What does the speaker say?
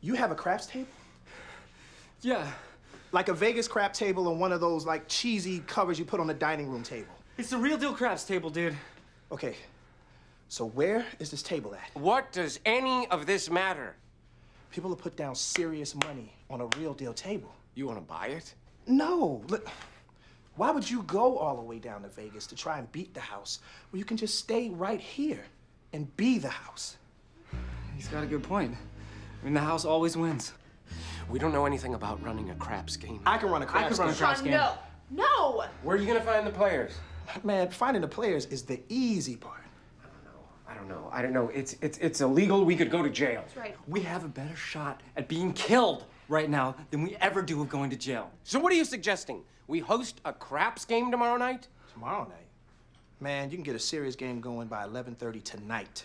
You have a craps table? Yeah. Like a Vegas crap table and one of those like cheesy covers you put on the dining room table. It's the real deal craps table, dude. Okay. So where is this table at? What does any of this matter? People have put down serious money on a real deal table. You want to buy it? No. Look, why would you go all the way down to Vegas to try and beat the house when you can just stay right here and be the house? He's got a good point. I mean, the house always wins. We don't know anything about running a craps game. I can run a I craps could run a game. craps Sean, game. no. No! Where are you gonna find the players? Man, finding the players is the easy part. I don't know. I don't know. I don't know. It's it's it's illegal. We could go to jail. That's right. We have a better shot at being killed right now than we ever do of going to jail. So what are you suggesting? We host a craps game tomorrow night? Tomorrow night. Man, you can get a serious game going by 11:30 tonight.